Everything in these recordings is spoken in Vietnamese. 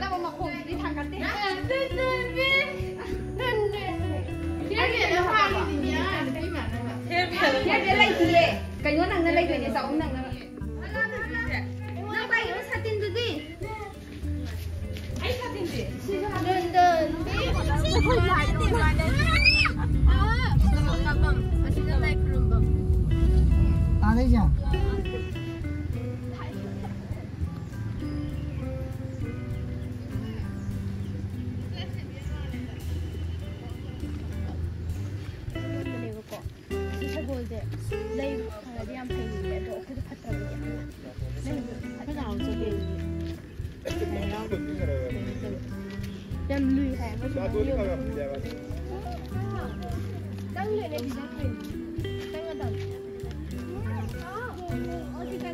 ta mà khủng đi thằng cắt đi cái nhớ nàng lấy cái gì sao ông nàng nó nó bay gì sát tin được đi ấy sát tin gì đơn đơn đi không phải không phải đấy à, tập tập, anh sẽ lấy khum bông. À đấy chứ. 근데 내일 가야지 팬인데 어떻게 봤다고 얘기하냐 내가 어떻게 내가 루이해 나도 내가 내가 땅을 내리자 땅을 담 어디가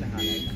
Naalay.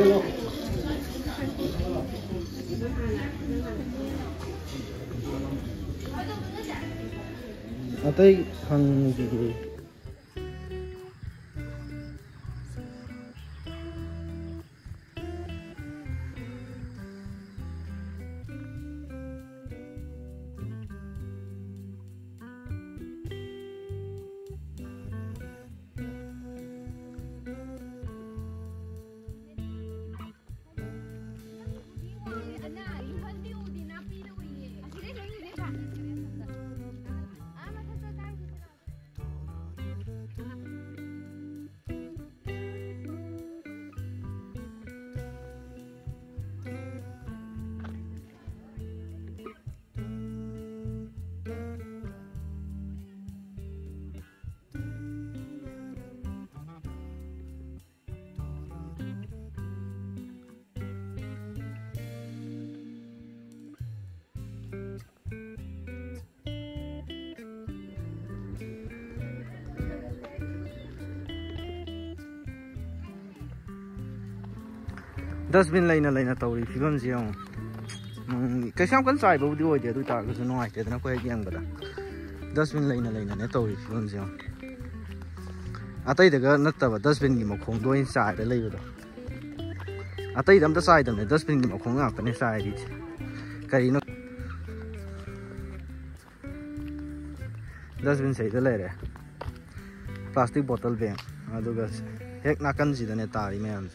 あたい半右で。Yeah. dustbin lấy nó lấy nó tàu đi phi bơm gì không? Cái sao cắn xài bao tiêu thì tôi tạo cái số ngoài thì nó quay giang bật à dustbin lấy nó lấy nó nó tàu đi phi bơm gì không? À tây thì cái nó tàu dustbin gì mà không đôi xài để lấy được à tây đâm ta xài đâm này, dustbin gì mà không ngạc cái xài đi cái nó dustbin xây ra lấy đấy. Plastic bottle bag à đó cái hết nạc cắn gì đó này tàu đi mấy anh